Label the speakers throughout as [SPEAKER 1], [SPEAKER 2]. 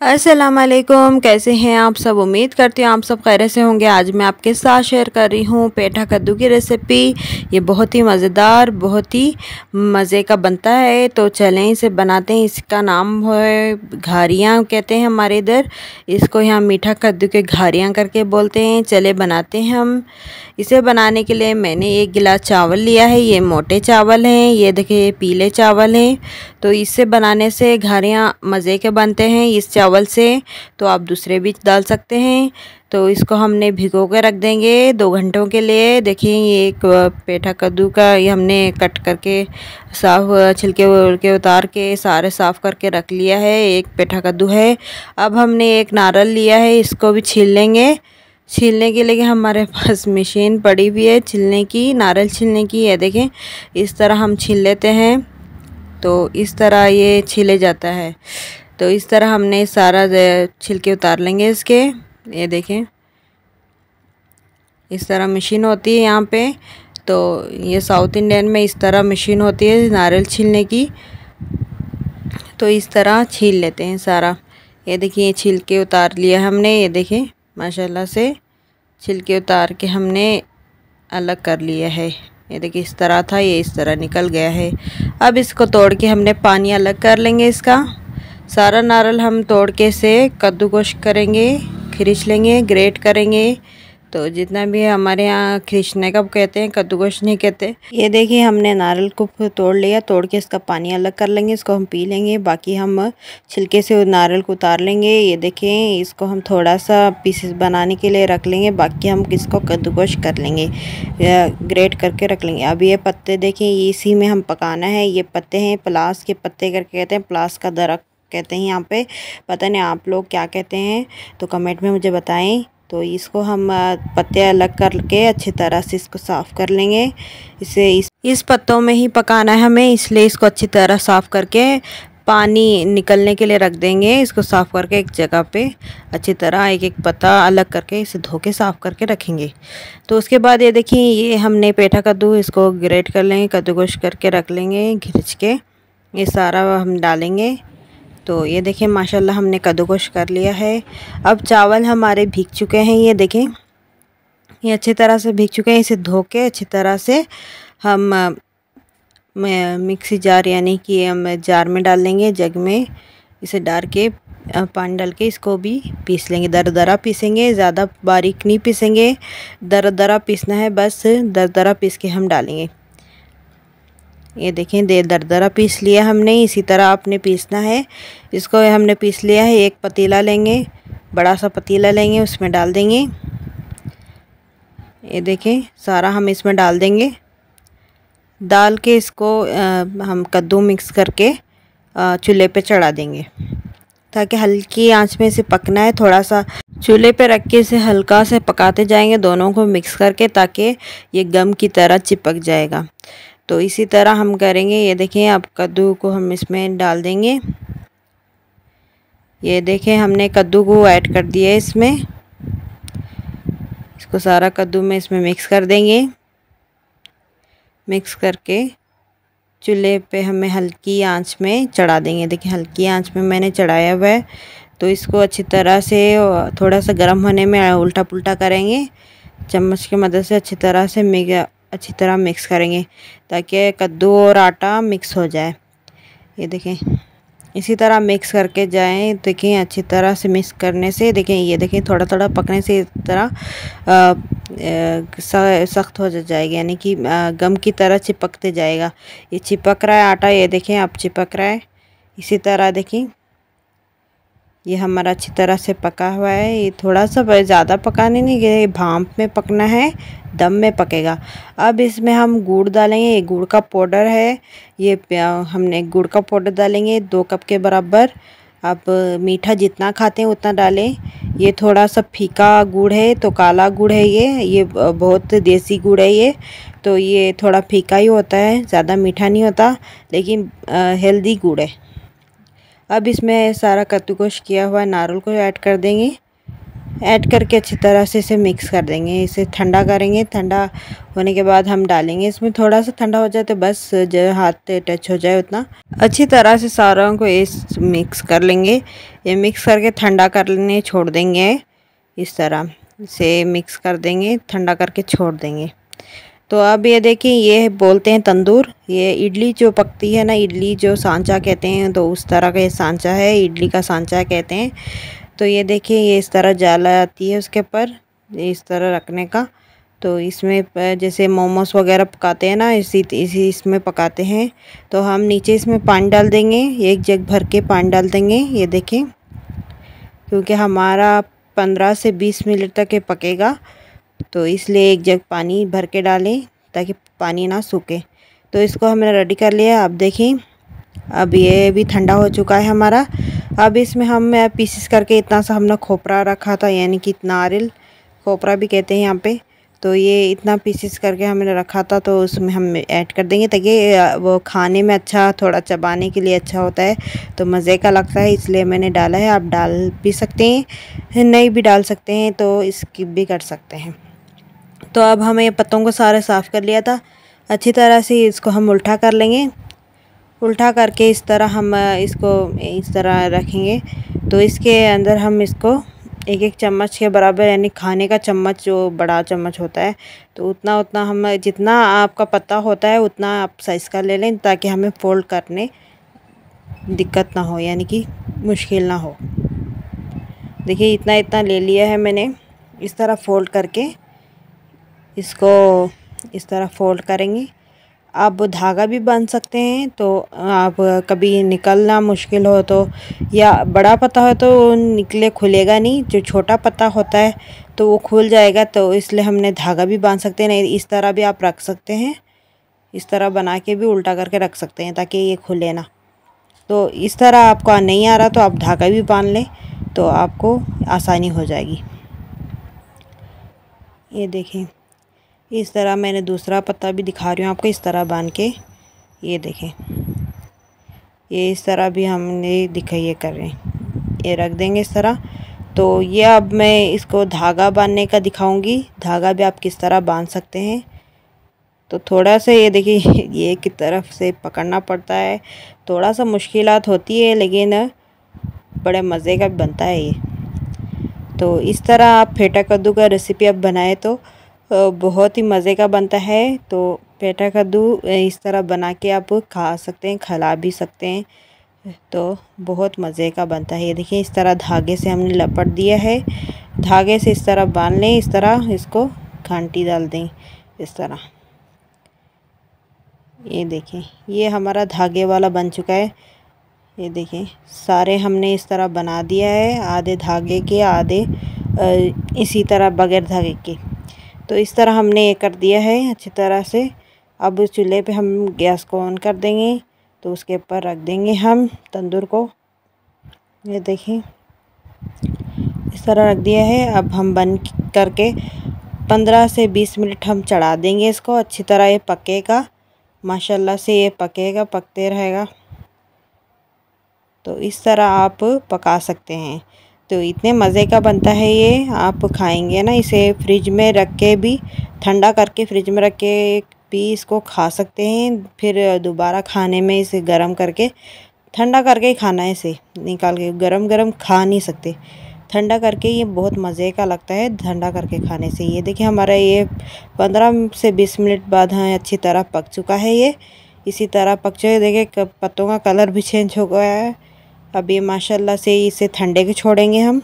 [SPEAKER 1] असलकुम कैसे हैं आप सब? उम्मीद करती हूँ आप सब खैर से होंगे। आज मैं आपके साथ शेयर कर रही हूँ पेठा कद्दू की रेसिपी ये बहुत ही मज़ेदार, बहुत ही मज़े का बनता है। तो चलें इसे बनाते हैं। इसका नाम है घारियाँ कहते हैं हमारे इधर। इसको यहाँ मीठा कद्दू के घारियाँ करके बोलते हैं। चले बनाते हैं हम। इसे बनाने के लिए मैंने एक गिलास चावल लिया है। ये मोटे चावल हैं, ये देखिए पीले चावल हैं। तो इससे बनाने से घारियाँ मज़े के बनते हैं। इस चावल से तो आप दूसरे भी डाल सकते हैं। तो इसको हमने भिगो के रख देंगे दो घंटों के लिए। देखिए, ये एक पेठा कद्दू का ये हमने कट करके साफ़, छिलके उलके उतार के सारे साफ़ करके रख लिया है। एक पेठा कद्दू है। अब हमने एक नारल लिया है, इसको भी छील लेंगे। छीलने के लिए हमारे पास मशीन पड़ी हुई है छिलने की, नारियल छिलने की। है देखें, इस तरह हम छील लेते हैं तो इस तरह ये छीले जाता है। तो इस तरह हमने सारा छिलके उतार लेंगे इसके। ये देखें। इस तरह मशीन होती है यहाँ पे। तो ये साउथ इंडियन में इस तरह मशीन होती है नारियल छीलने की। तो इस तरह छील लेते हैं सारा। ये देखिए, ये छिलके उतार लिया हमने। ये देखें, माशाल्लाह से छिलके उतार के हमने अलग कर लिया है। ये देखिए, इस तरह था, ये इस तरह निकल गया है। अब इसको तोड़ के हमने पानी अलग कर लेंगे इसका। सारा नारियल हम तोड़ के से कद्दूकश करेंगे खिरीच लेंगे, ग्रेट करेंगे। तो जितना भी हमारे यहाँ खींचने का कहते हैं, कद्दूकश नहीं कहते। ये देखिए, हमने नारियल को तोड़ लिया तोड़ के इसका पानी अलग कर लेंगे, इसको हम पी लेंगे। बाकी हम छिलके से नारियल को उतार लेंगे। ये देखें इसको हम थोड़ा सा पीसेस बनाने के लिए रख लेंगे, बाकी हम इसको कद्दूकश कर लेंगे। ग्रेट करके रख लेंगे। अब ये पत्ते देखें इसी में हम पकाना है। ये पत्ते हैं, प्लास के पत्ते करके कहते हैं, प्लास का दरख्त। कहते हैं यहाँ पे। पता नहीं आप लोग क्या कहते हैं तो कमेंट में मुझे बताएँ। तो इसको हम पत्ते अलग करके अच्छी तरह से इसको साफ़ कर लेंगे। इसे इस इस पत्तों में ही पकाना है हमें, इसलिए इसको अच्छी तरह साफ़ करके पानी निकलने के लिए रख देंगे। इसको साफ़ करके एक जगह पे अच्छी तरह एक एक पत्ता अलग करके इसे धो के साफ़ करके रखेंगे। तो उसके बाद ये देखिए, ये हमने पेठा कद्दू इसको ग्रेट कर लेंगे, कद्दूकश करके रख लेंगे घिरच के। ये सारा हम डालेंगे। तो ये देखें, माशाल्लाह हमने कद्दूकश कर लिया है। अब चावल हमारे भीग चुके हैं, ये देखें। ये अच्छी तरह से भीग चुके हैं, इसे धो के अच्छी तरह से हम मिक्सी जार, यानी कि हम जार में डाल लेंगे जग में इसे डाल के पानी डाल के इसको भी पीस लेंगे। दर दरा पीसेंगे, ज़्यादा बारीक नहीं पीसेंगे। दर दरा पीसना है, बस दर दरा पीस के हम डालेंगे। ये देखें दे दरदरा पीस लिया हमने इसी तरह आपने पीसना है। इसको हमने पीस लिया है एक पतीला लेंगे बड़ा सा पतीला लेंगे उसमें डाल देंगे। ये देखें सारा हम इसमें डाल देंगे। डाल के इसको आ, हम कद्दू मिक्स करके चूल्हे पे चढ़ा देंगे। ताकि हल्की आँच में इसे पकना है थोड़ा सा चूल्हे पे रख के इसे हल्का से पकाते जाएँगे दोनों को मिक्स करके ताकि ये गम की तरह चिपक जाएगा। तो इसी तरह हम करेंगे। ये देखें अब कद्दू को हम इसमें डाल देंगे। ये देखें, हमने कद्दू को ऐड कर दिया है इसमें। इसको सारा कद्दू में इसमें मिक्स कर देंगे। मिक्स करके चूल्हे पे हमें हल्की आँच में चढ़ा देंगे। देखिए, हल्की आँच में मैंने चढ़ाया हुआ है। तो इसको अच्छी तरह से, थोड़ा सा गर्म होने में उल्टा पुल्टा करेंगे। चम्मच की मदद से अच्छी तरह से अच्छी तरह मिक्स करेंगे, ताकि कद्दू और आटा मिक्स हो जाए। ये देखें, इसी तरह मिक्स करके जाएँ, देखें अच्छी तरह से मिक्स करने से, देखें ये देखें थोड़ा थोड़ा पकने से इस तरह सख्त हो जाएगा, यानी कि गम की तरह चिपकते जाएगा। ये चिपक रहा है आटा, ये देखें, अब चिपक रहा है। इसी तरह देखें ये हमारा अच्छी तरह से पका हुआ है। ये थोड़ा सा ज़्यादा पकाने नहीं गए भाप में पकना है, दम में पकेगा। अब इसमें हम गुड़ डालेंगे, ये गुड़ का पाउडर है। ये हमने गुड़ का पाउडर डालेंगे दो कप के बराबर। आप मीठा जितना खाते हैं उतना डालें। ये थोड़ा सा फीका गुड़ है तो काला गुड़ है ये। ये बहुत देसी गुड़ है ये। तो ये थोड़ा फीका ही होता है, ज़्यादा मीठा नहीं होता, लेकिन हेल्दी गुड़ है। अब इसमें सारा कद्दूकश किया हुआ नारियल को ऐड कर देंगे। ऐड करके अच्छी तरह से इसे मिक्स कर देंगे। इसे ठंडा करेंगे। ठंडा होने के बाद हम डालेंगे। इसमें थोड़ा सा ठंडा हो जाए तो बस जो, हाथ टच हो जाए उतना। अच्छी तरह से सारों को इस मिक्स कर लेंगे। ये मिक्स करके ठंडा करने छोड़ देंगे। इस तरह से मिक्स कर देंगे। ठंडा करके छोड़ देंगे। तो अब ये देखिए ये बोलते हैं तंदूर। ये इडली जो पकती है ना, इडली जो सांचा कहते हैं तो उस तरह का ये सांचा है, इडली का सांचा कहते हैं। तो ये देखिए ये इस तरह जाला आती है उसके ऊपर, इस तरह रखने का। तो इसमें जैसे मोमोस वगैरह पकाते हैं ना, इसी इसी इसमें पकाते हैं। तो हम नीचे इसमें पानी डाल देंगे, एक जग भर के पानी डाल देंगे, ये देखें। क्योंकि हमारा पंद्रह से बीस मिनट तक ये पकेगा। तो इसलिए एक जग पानी भर के डालें ताकि पानी ना सूखे। तो इसको हमने रेडी कर लिया। अब देखें अब ये भी ठंडा हो चुका है हमारा। अब इसमें हम पीसेस करके इतना सा हमने खोपरा रखा था, यानी कि नारियल खोपरा भी कहते हैं यहाँ पे। तो ये इतना पीसेस करके हमने रखा था तो उसमें हम ऐड कर देंगे ताकि वो खाने में अच्छा थोड़ा चबाने के लिए अच्छा होता है। तो मज़े का लगता है, इसलिए मैंने डाला है। आप डाल भी सकते हैं, नहीं भी डाल सकते हैं तो स्किप भी कर सकते हैं। तो अब हमें पत्तों को सारे साफ़ कर लिया था। अच्छी तरह से इसको हम उल्टा कर लेंगे। उल्टा करके इस तरह हम इसको इस तरह रखेंगे। तो इसके अंदर हम इसको एक एक चम्मच के बराबर, यानी खाने का चम्मच, जो बड़ा चम्मच होता है तो उतना उतना हम जितना आपका पत्ता होता है, उतना आप साइज़ का ले लें, ताकि हमें फ़ोल्ड करने दिक्कत ना हो, यानी कि मुश्किल ना हो। देखिए इतना इतना ले लिया है मैंने। इस तरह फ़ोल्ड करके इसको इस तरह फ़ोल्ड करेंगे। आप धागा भी बाँध सकते हैं तो आप कभी निकलना मुश्किल हो तो या बड़ा पत्ता हो तो निकले, खुलेगा नहीं। जो छोटा पत्ता होता है तो वो खुल जाएगा तो इसलिए हमने धागा भी बाँध सकते हैं। नहीं, इस तरह भी आप रख सकते हैं। इस तरह बना के भी उल्टा करके रख सकते हैं, ताकि ये खुले ना। तो इस तरह आपको नहीं आ रहा तो आप धागा भी बाँध लें तो आपको आसानी हो जाएगी। ये देखें। इस तरह मैंने दूसरा पत्ता भी दिखा रही हूँ आपको इस तरह बाँध के। ये देखें। ये इस तरह भी हमने दिखा ये कर रहे हैं। ये रख देंगे इस तरह। तो ये अब मैं इसको धागा बांधने का दिखाऊँगी। धागा भी आप किस तरह बाँध सकते हैं। तो थोड़ा सा ये देखिए, ये की तरफ़ से पकड़ना पड़ता है। थोड़ा सा मुश्किलात होती है, लेकिन बड़े मज़े का बनता है ये। तो इस तरह आप फेटा कद्दू का रेसिपी अब बनाए तो बहुत ही मज़े का बनता है। तो पेटा कद्दू इस तरह बना के आप खा सकते हैं, खिला भी सकते हैं। तो बहुत मज़े का बनता है। ये देखिए, इस तरह धागे से हमने लपट दिया है। धागे से इस तरह बाँध लें, इस तरह इसको घंटी डाल दें, इस तरह। ये देखें ये हमारा धागे वाला बन चुका है। ये देखें सारे हमने इस तरह बना दिया है, आधे धागे के, आधे इसी तरह बगैर धागे के। तो इस तरह हमने ये कर दिया है अच्छी तरह से। अब चूल्हे पे हम गैस को ऑन कर देंगे तो उसके ऊपर रख देंगे हम तंदूर को। ये देखिए, इस तरह रख दिया है। अब हम बंद करके पंद्रह से बीस मिनट हम चढ़ा देंगे इसको अच्छी तरह ये पकेगा। माशाल्लाह से ये पकेगा, पकते रहेगा। तो इस तरह आप पका सकते हैं। तो इतने मज़े का बनता है ये। आप खाएँगे ना इसे फ्रिज में रख के भी, ठंडा करके फ्रिज में रख के भी इसको खा सकते हैं। फिर दोबारा खाने में इसे गर्म करके, ठंडा करके ही खाना है इसे। निकाल के गरम गरम खा नहीं सकते। ठंडा करके ये बहुत मज़े का लगता है, ठंडा करके खाने से। ये देखिए हमारा ये पंद्रह से बीस मिनट बाद हाँ अच्छी तरह पक चुका है ये। इसी तरह पक चुके देखिए पत्तों का कलर भी चेंज हो गया है। अभी माशाल्लाह से इसे ठंडे को छोड़ेंगे हम।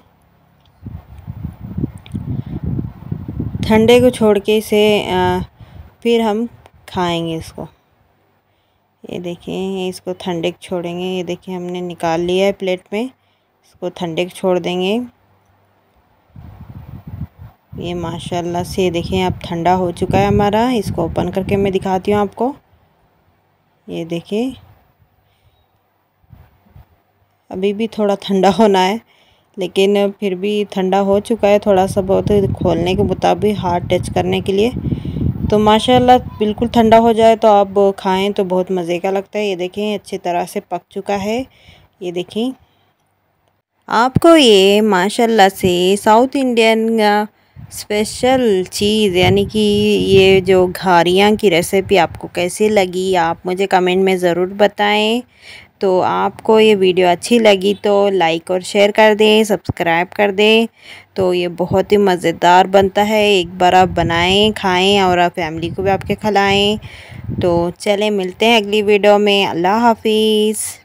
[SPEAKER 1] ठंडे को छोड़ के इसे फिर हम खाएँगे इसको। ये देखिए इसको ठंडे को छोड़ेंगे। ये देखिए, हमने निकाल लिया है प्लेट में। इसको ठंडे को छोड़ देंगे। ये माशाल्लाह से देखिए, अब ठंडा हो चुका है हमारा। इसको ओपन करके मैं दिखाती हूँ आपको। ये देखिए अभी भी थोड़ा ठंडा होना है, लेकिन फिर भी ठंडा हो चुका है थोड़ा सा बहुत खोलने के मुताबिक हाथ टच करने के लिए। तो माशाल्लाह बिल्कुल ठंडा हो जाए तो आप खाएँ तो बहुत मज़े का लगता है। ये देखें, अच्छी तरह से पक चुका है। ये देखें। आपको ये माशाल्लाह से साउथ इंडियन स्पेशल चीज़, यानी कि ये जो घारियाँ की रेसिपी आपको कैसी लगी, आप मुझे कमेंट में ज़रूर बताएँ। तो आपको ये वीडियो अच्छी लगी तो लाइक और शेयर कर दें, सब्सक्राइब कर दें। तो ये बहुत ही मज़ेदार बनता है। एक बार आप बनाएँ, खाएँ और आप फैमिली को भी आपके खिलाएँ। तो चलें, मिलते हैं अगली वीडियो में। अल्लाह हाफिज़।